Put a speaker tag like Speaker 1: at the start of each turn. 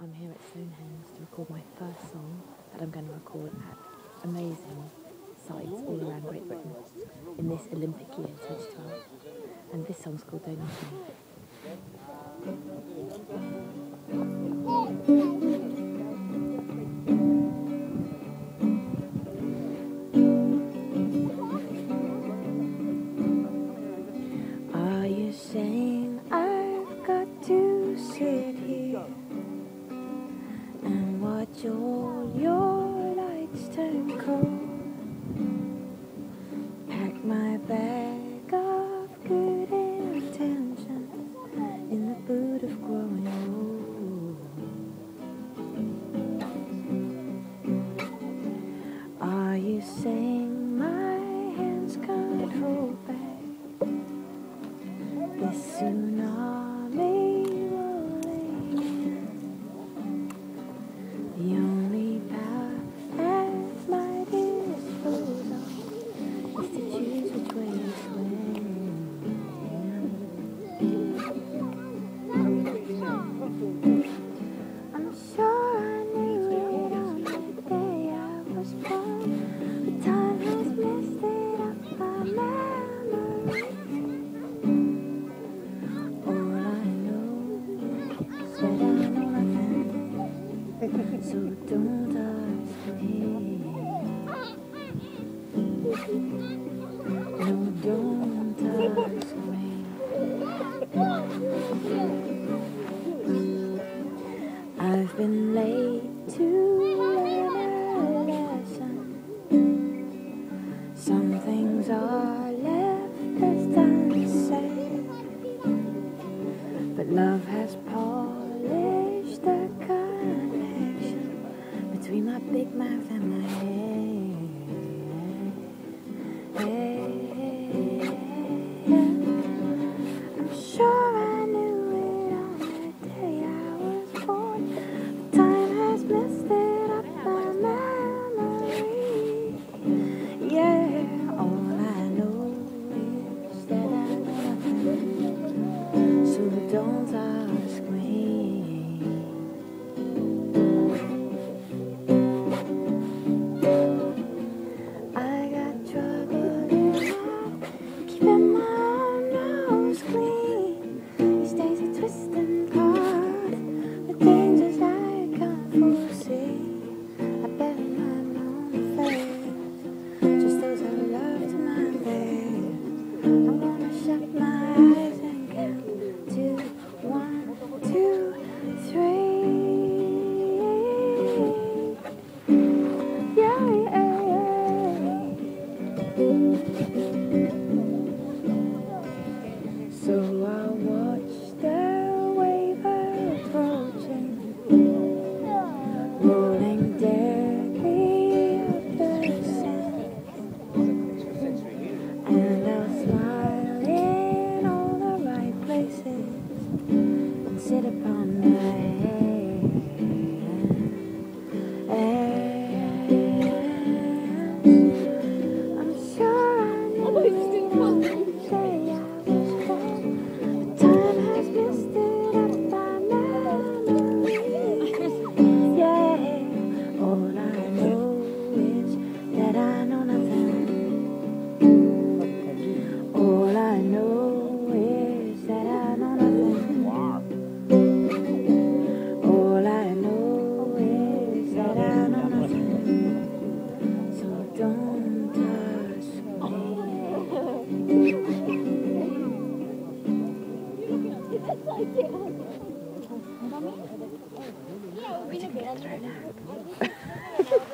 Speaker 1: I'm here at Stonehenge to record my first song that I'm going to record at amazing sites all around Great Britain in this Olympic year 2012. And this song's called Don't Ask Me. 有 so don't die. No, don't touch me. I've been late to learn a lesson. Some things are. my big mouth and my head. Oh. Yeah, we're band right
Speaker 2: now.